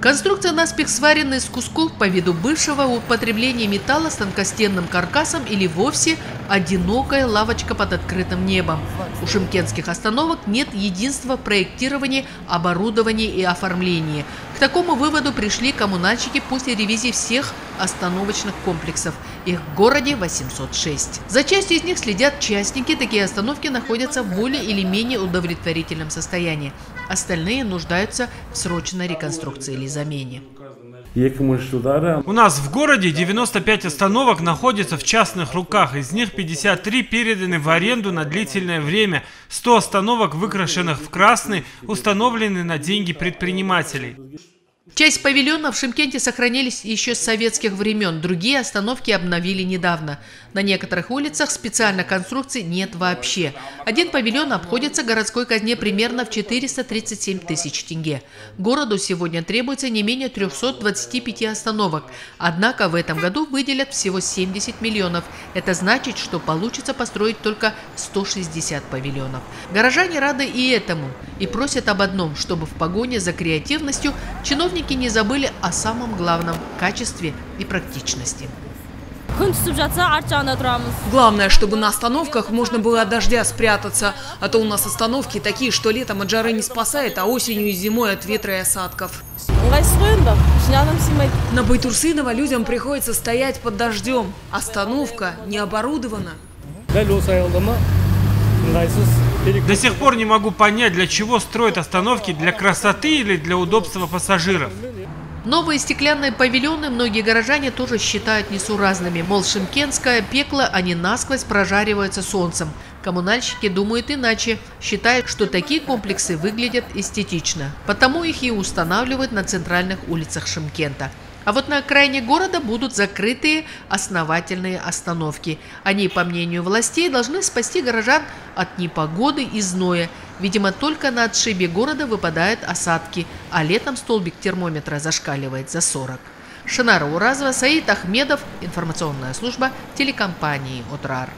Конструкция наспех сварена из кусков по виду бывшего употребления металла с тонкостенным каркасом или вовсе одинокая лавочка под открытым небом. У шимкентских остановок нет единства в проектировании, оборудовании и оформлении. К такому выводу пришли коммунальщики после ревизии всех остановочных комплексов. Их в городе 806. За частью из них следят частники. Такие остановки находятся в более или менее удовлетворительном состоянии. Остальные нуждаются в срочной реконструкции или замене. У нас в городе 95 остановок находятся в частных руках, из них 53 переданы в аренду на длительное время, 100 остановок, выкрашенных в красный, установлены на деньги предпринимателей. Часть павильонов в Шимкенте сохранились еще с советских времен, другие остановки обновили недавно. На некоторых улицах специальной конструкции нет вообще. Один павильон обходится городской казне примерно в 437 тысяч тенге. Городу сегодня требуется не менее 325 остановок. Однако в этом году выделят всего 70 миллионов. Это значит, что получится построить только 160 павильонов. Горожане рады и этому и просят об одном, чтобы в погоне за креативностью чиновники не забыли о самом главном – качестве и практичности. Главное, чтобы на остановках можно было от дождя спрятаться, а то у нас остановки такие, что летом от жары не спасает, а осенью и зимой от ветра и осадков. На Байтурсынова людям приходится стоять под дождем. Остановка не оборудована. До сих пор не могу понять, для чего строят остановки, для красоты или для удобства пассажиров. Новые стеклянные павильоны многие горожане тоже считают несуразными. Мол, шимкенское пекло они насквозь прожариваются солнцем. Коммунальщики думают иначе, считают, что такие комплексы выглядят эстетично. Потому их и устанавливают на центральных улицах Шимкента. А вот на окраине города будут закрытые основательные остановки. Они, по мнению властей, должны спасти горожан от непогоды и зноя. Видимо, только на отшибе города выпадают осадки, а летом столбик термометра зашкаливает за 40. Шинара Уразова, Саид Ахмедов, информационная служба телекомпании «Отрар».